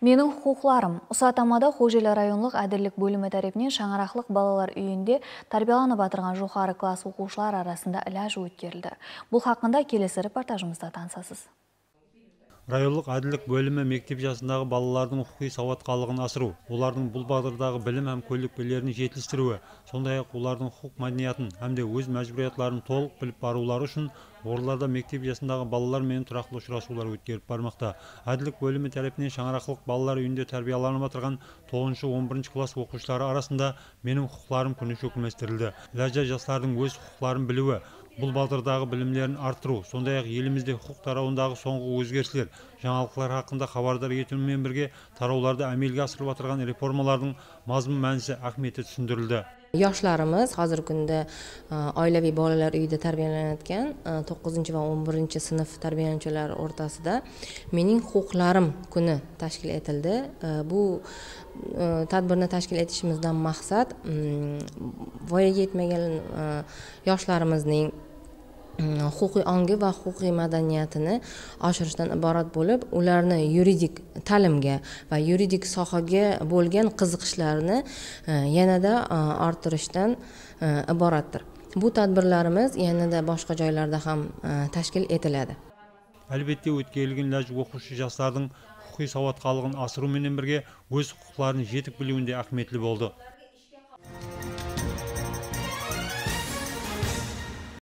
менің құқукларым усатамада хожелі районлық әдірлік бөлімі тарапынан шаңарақлық балалар үйінде тарбияланып атырған жоғары класс оқушылар арасында іләж өткерілді. Бұл хақында келесі репортажымызда танысасыз райондық әділдік бөлімі мектеп жасындағы балалардың құқи сауаттылығын асыру олардың бұл бағдардағы білім әм көлік білерін жетілістіруі сондай ақ олардың құқық мәдениетін һәмде өз мәжбүриятларын толық біліп барулары үшін орларда мектеп жасындағы балалар менен тұрақты ұшырасулар өткеріп бармақта. Әділдік бөлімі тарапынан шаңырақылық балалар үйінде тәрбияланып отырған тоғызыншы он бірінші класс оқушылары арасында менің құқықтарым күні шөкіместірілді ләжа жастардың өз құқықтарын білуі бұл бағдардағы білімлерін арттыру сондай ақ елімізде құқық тарауындағы соңғы өзгерістер жаңалықтар хақында хабардар етумен бірге тарауларды әмелге асырылып жатырған реформалардың мазмұн мәнісі ахметі түсіндірілді. Yoshlarimiz hozirgi kunda oilaviy bolalar uyida tarbiyalanayotgan to'qqizinchi va o'n birinchi sinf tarbiyalanuvchilari o'rtasida mening huquqlarim kuni tashkil etildi. Bu tadbirni tashkil etishimizdan maqsad voyaga yetmagan yoshlarimizning huquqiy ongi va huquqiy madaniyatini oshirishdan iborat bo'lib ularni yuridik ta'limga va yuridik sohaga bo'lgan qiziqishlarini e, yanada e, orttirishdan e, iboratdir. Bu tadbirlarimiz yanada boshqa joylarda ham tashkil etiladi. Albatta o'tkazilgan laj o'quvchi yoshlarning huquqiy savodxonligini bilan birga o'z huquqlarini yetib biluvida ahamiyatli bo'ldi.